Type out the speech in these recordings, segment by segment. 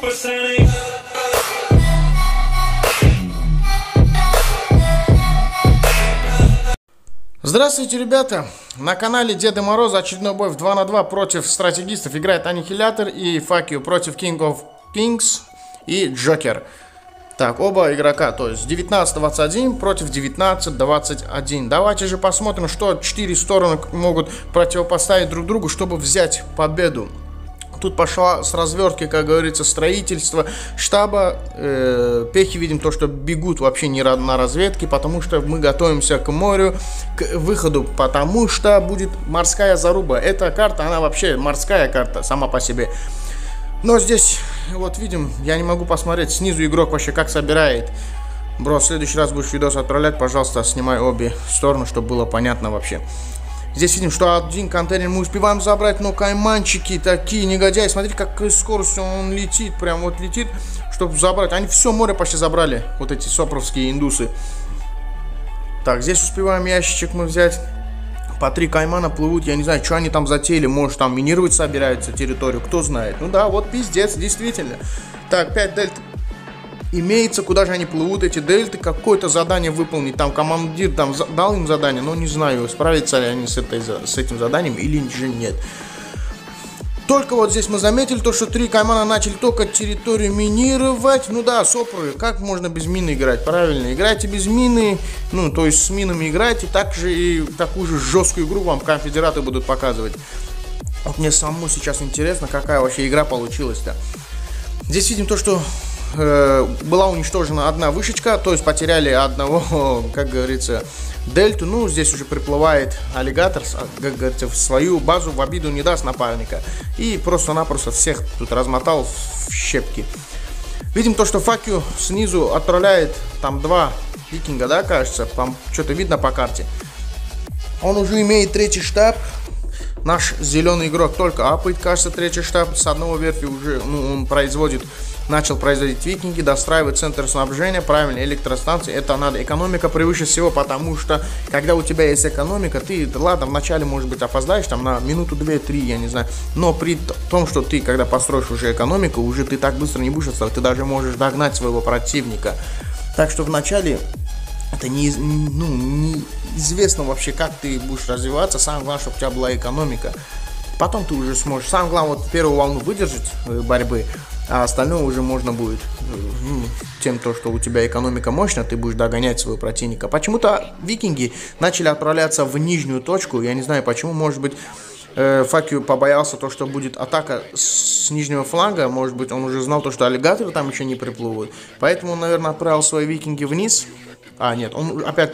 supersonic. Здравствуйте, ребята! На канале Деда Мороза очередной бой в 2 на 2 против стратегистов. Играет Аннихилятор и Факью против King of Kings и Джокер. Так, оба игрока, то есть 19-21 против 19-21. Давайте же посмотрим, что четыре стороны могут противопоставить друг другу, чтобы взять победу. Тут пошла с развертки, как говорится, строительство штаба. Э, пехи видим то, что бегут вообще не на разведке, потому что мы готовимся к морю, к выходу, потому что будет морская заруба. Эта карта, она вообще морская карта сама по себе. Но здесь, вот видим, я не могу посмотреть снизу игрок вообще как собирает. Бро, в следующий раз будешь видос отправлять, пожалуйста, снимай обе стороны, чтобы было понятно вообще. Здесь видим, что один контейнер мы успеваем забрать, но кайманчики такие негодяи. Смотрите, какой скоростью он летит, прям вот летит, чтобы забрать. Они все море почти забрали, вот эти сопровские индусы. Так, здесь успеваем ящичек мы взять. По три каймана плывут, я не знаю, что они там затеяли, может там минировать собираются территорию, кто знает. Ну да, вот пиздец, действительно. Так, 5 дельт имеется, куда же они плывут, эти дельты, какое-то задание выполнить. Там командир там дал им задание, но не знаю, справятся ли они с, этой, с этим заданием или же нет. Только вот здесь мы заметили то, что три каймана начали только территорию минировать. Ну да, сопры, как можно без мины играть? Правильно, играйте без мины, ну то есть с минами играйте. Также и такую же жесткую игру вам конфедераты будут показывать. Вот мне самому сейчас интересно, какая вообще игра получилась-то. Здесь видим то, что была уничтожена одна вышечка, то есть потеряли одного, как говорится, дельту. Ну, здесь уже приплывает аллигатор, как говорится, в свою базу в обиду не даст напарника. И просто-напросто всех тут размотал в щепки. Видим то, что Факю снизу отправляет там два викинга, да, кажется, там что-то видно по карте. Он уже имеет третий штаб, наш зеленый игрок только апает, кажется, третий штаб. С одного верфи уже ну, он производит начал производить викинги, достраивать центр снабжения, правильно, электростанции. Это надо. Экономика превыше всего, потому что, когда у тебя есть экономика, ты, ладно, вначале, может быть, опоздаешь там на минуту, две, три, я не знаю. Но при том, что ты, когда построишь уже экономику, уже ты так быстро не будешь отставать, ты даже можешь догнать своего противника. Так что вначале это не, ну, неизвестно вообще, как ты будешь развиваться. Самое главное, чтобы у тебя была экономика. Потом ты уже сможешь. Самое главное, вот первую волну выдержать э, борьбы, а остальное уже можно будет ну, тем, то, что у тебя экономика мощная, ты будешь догонять своего противника. Почему-то викинги начали отправляться в нижнюю точку, я не знаю почему, может быть, э, побоялся то, что будет атака с нижнего фланга, может быть, он уже знал то, что аллигаторы там еще не приплывут, поэтому он, наверное, отправил свои викинги вниз, а, нет, он опять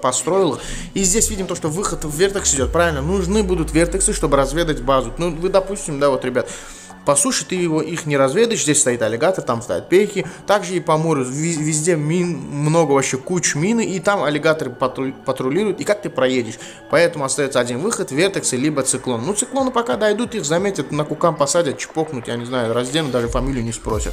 построил. И здесь видим то, что выход в вертекс идет. Правильно, нужны будут вертексы, чтобы разведать базу. Ну, вы, допустим, да, вот, ребят, по суше ты его, их не разведаешь, здесь стоит аллигатор, там стоят пехи, также и по морю, везде мин, много вообще куч мины, и там аллигаторы патруль, патрулируют, и как ты проедешь. Поэтому остается один выход, вертексы, либо циклон. Ну, циклоны пока дойдут, их заметят, на кукам посадят, чпокнут, я не знаю, разденут, даже фамилию не спросят.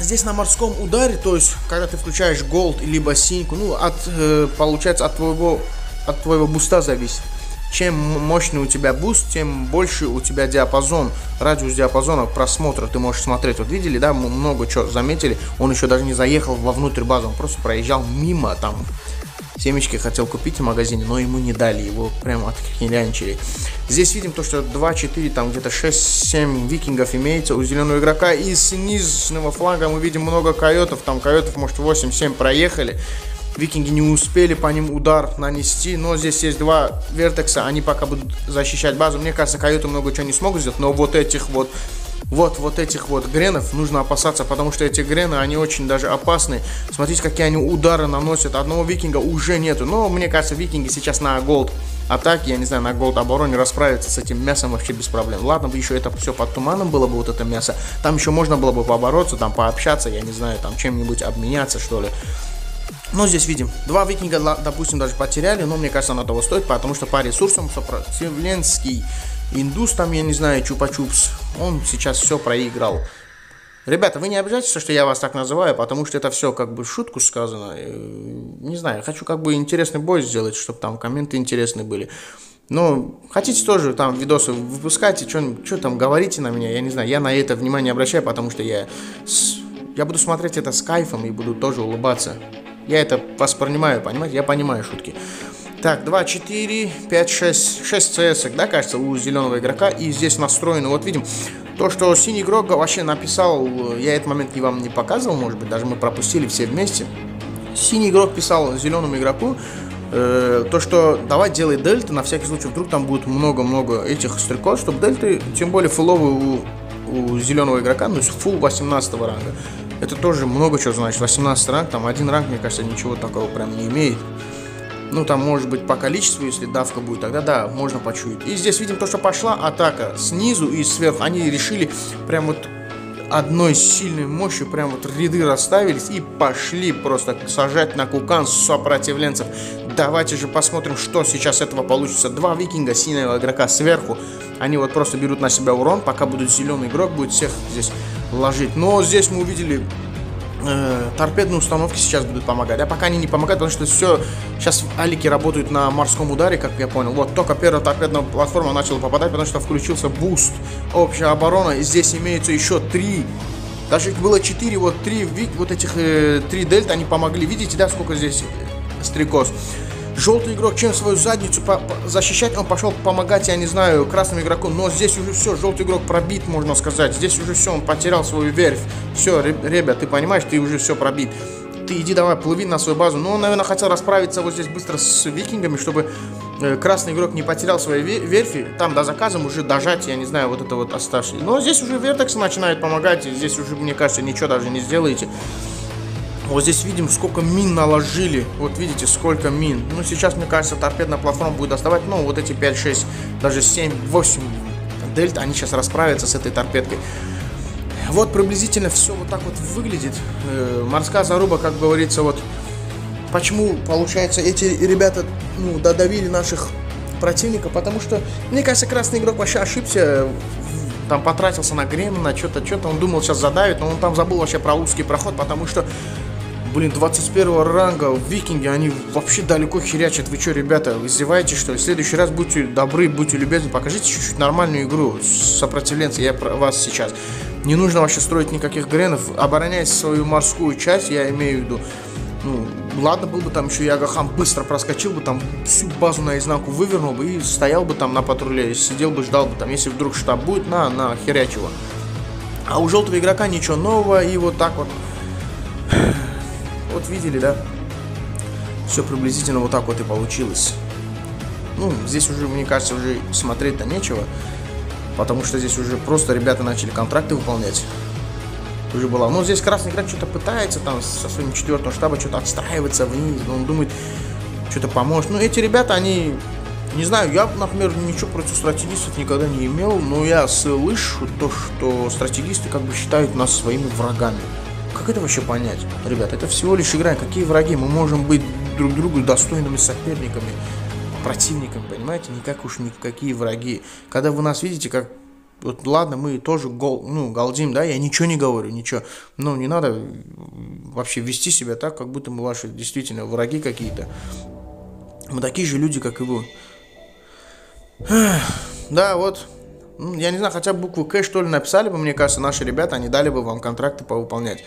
Здесь на морском ударе, то есть, когда ты включаешь голд, либо синьку, ну, от, э, получается, от твоего, от твоего буста зависит. Чем мощный у тебя буст, тем больше у тебя диапазон, радиус диапазона просмотра ты можешь смотреть. Вот видели, да, много чего заметили. Он еще даже не заехал вовнутрь базы, он просто проезжал мимо там. Семечки хотел купить в магазине, но ему не дали, его прям отхилянчили. Здесь видим то, что 2-4, там где-то 6-7 викингов имеется у зеленого игрока. И с нижнего фланга мы видим много койотов, там койотов может 8-7 проехали. Викинги не успели по ним удар нанести, но здесь есть два вертекса, они пока будут защищать базу. Мне кажется, койоты много чего не смогут сделать, но вот этих вот вот, вот этих вот гренов нужно опасаться, потому что эти грены, они очень даже опасны. Смотрите, какие они удары наносят. Одного викинга уже нету. Но мне кажется, викинги сейчас на голд атаке, я не знаю, на голд обороне расправятся с этим мясом вообще без проблем. Ладно бы еще это все под туманом было бы, вот это мясо. Там еще можно было бы побороться, там пообщаться, я не знаю, там чем-нибудь обменяться, что ли. Но здесь видим, два викинга, допустим, даже потеряли, но мне кажется, оно того стоит, потому что по ресурсам сопротивленский индус, там, я не знаю, чупа-чупс, он сейчас все проиграл. Ребята, вы не обижайтесь, что я вас так называю, потому что это все как бы шутку сказано. Не знаю, хочу как бы интересный бой сделать, чтобы там комменты интересные были. Ну, хотите тоже там видосы выпускайте, что там говорите на меня, я не знаю, я на это внимание обращаю, потому что я, я буду смотреть это с кайфом и буду тоже улыбаться. Я это воспринимаю, понимаете, я понимаю шутки. Так, 2, 4, 5, 6, 6 CS, да, кажется, у зеленого игрока. И здесь настроено, вот видим, то, что синий игрок вообще написал, я этот момент не вам не показывал, может быть, даже мы пропустили все вместе. Синий игрок писал зеленому игроку, э, то, что давай делай дельты, на всякий случай, вдруг там будет много-много этих стрелков, чтобы дельты, тем более фуловые у, у зеленого игрока, ну, фул 18 ранга. Это тоже много чего значит, 18 ранг, там один ранг, мне кажется, ничего такого прям не имеет. Ну, там, может быть, по количеству, если давка будет, тогда да, можно почуять. И здесь видим то, что пошла атака снизу и сверху. Они решили прям вот одной сильной мощью прям вот ряды расставились и пошли просто сажать на кукан сопротивленцев. Давайте же посмотрим, что сейчас этого получится. Два викинга, синего игрока сверху. Они вот просто берут на себя урон, пока будет зеленый игрок, будет всех здесь ложить. Но здесь мы увидели э, торпедные установки сейчас будут помогать. А пока они не помогают, потому что все, сейчас алики работают на морском ударе, как я понял. Вот только первая торпедная платформа начала попадать, потому что включился буст. Общая оборона. И здесь имеется еще три даже их было 4, вот 3, вот этих э, 3 дельта, они помогли. Видите, да, сколько здесь стрекоз? Желтый игрок, чем свою задницу по по защищать, он пошел помогать, я не знаю, красному игроку. Но здесь уже все, желтый игрок пробит, можно сказать. Здесь уже все, он потерял свою верфь. Все, ребят, ты понимаешь, ты уже все пробит. Ты иди давай, плыви на свою базу. Но он, наверное, хотел расправиться вот здесь быстро с викингами, чтобы э, красный игрок не потерял свои верфи. Там до заказом уже дожать, я не знаю, вот это вот оставший. Но здесь уже вертекс начинает помогать. И здесь уже, мне кажется, ничего даже не сделаете. Вот здесь видим, сколько мин наложили. Вот видите, сколько мин. Ну, сейчас, мне кажется, торпедная платформа будет доставать, ну, вот эти 5, 6, даже 7, 8 дельт. Они сейчас расправятся с этой торпедкой. Вот приблизительно все вот так вот выглядит. Э, морская заруба, как говорится, вот... Почему, получается, эти ребята, ну, додавили наших противников? Потому что, мне кажется, красный игрок вообще ошибся там потратился на Грена, на что-то, что-то, он думал сейчас задавит, но он там забыл вообще про узкий проход, потому что Блин, 21 ранга викинги, они вообще далеко херячат. Вы что, ребята, издеваетесь, что ли? В следующий раз будьте добры, будьте любезны, покажите чуть-чуть нормальную игру сопротивленца. Я про вас сейчас. Не нужно вообще строить никаких гренов. Обороняйте свою морскую часть, я имею в виду. Ну, ладно, был бы там еще Ягахам быстро проскочил бы, там всю базу наизнанку вывернул бы и стоял бы там на патруле, сидел бы, ждал бы там, если вдруг штаб будет, на, на, херячего. А у желтого игрока ничего нового, и вот так вот вот видели, да? Все приблизительно вот так вот и получилось. Ну, здесь уже, мне кажется, уже смотреть-то нечего. Потому что здесь уже просто ребята начали контракты выполнять. Уже было. Ну, здесь красный игрок что-то пытается там со своим четвертым штаба что-то отстраиваться вниз. Но он думает, что-то поможет. Ну, эти ребята, они... Не знаю, я, например, ничего против стратегистов никогда не имел, но я слышу то, что стратегисты как бы считают нас своими врагами. Как это вообще понять? Ребят, это всего лишь игра. Какие враги? Мы можем быть друг другу достойными соперниками, противниками, понимаете? Никак уж никакие враги. Когда вы нас видите, как вот ладно, мы тоже гол, ну, галдим, да, я ничего не говорю, ничего. Но не надо вообще вести себя так, как будто мы ваши действительно враги какие-то. Мы такие же люди, как и вы. Да, вот, я не знаю, хотя бы букву К, что ли, написали бы, мне кажется, наши ребята, они дали бы вам контракты повыполнять.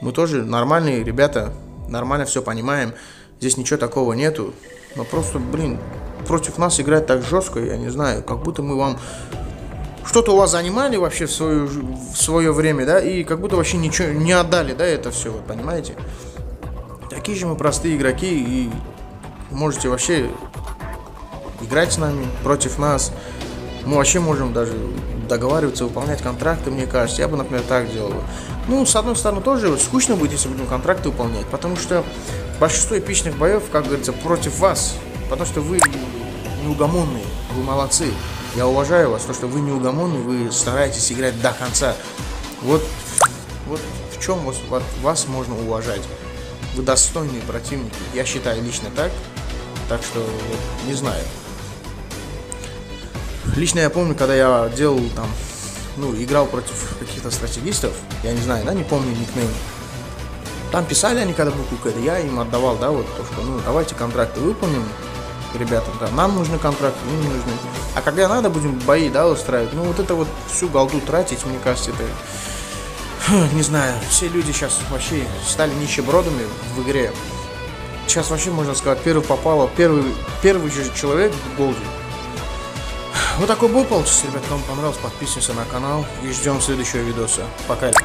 Мы тоже нормальные ребята, нормально все понимаем. Здесь ничего такого нету. Но просто, блин, против нас играть так жестко, я не знаю, как будто мы вам что-то у вас занимали вообще в, свою, в свое время, да, и как будто вообще ничего не отдали, да, это все, вот, понимаете? Такие же мы простые игроки, и можете вообще играть с нами, против нас. Мы вообще можем даже договариваться, выполнять контракты, мне кажется. Я бы, например, так делал. Ну, с одной стороны, тоже скучно будет, если будем контракты выполнять, потому что большинство эпичных боев, как говорится, против вас, потому что вы неугомонные, вы молодцы. Я уважаю вас, то, что вы неугомонные, вы стараетесь играть до конца. Вот, вот в чем вас, вас можно уважать. Вы достойные противники. Я считаю лично так. Так что, не знаю. Лично я помню, когда я делал там, ну, играл против каких-то стратегистов, я не знаю, да, не помню никнейм. Там писали они когда букву К, я им отдавал, да, вот то, что, ну, давайте контракты выполним, ребятам, да. Нам нужны контракты, им не нужны. А когда надо будем бои, да, устраивать, ну вот это вот всю голду тратить, мне кажется, это... фу, Не знаю, все люди сейчас вообще стали нищебродами в игре. Сейчас вообще, можно сказать, первый попало, первый, первый же человек в голде. Вот такой бой получился, ребят, кому понравилось, подписываемся на канал и ждем следующего видоса. Пока, ребят.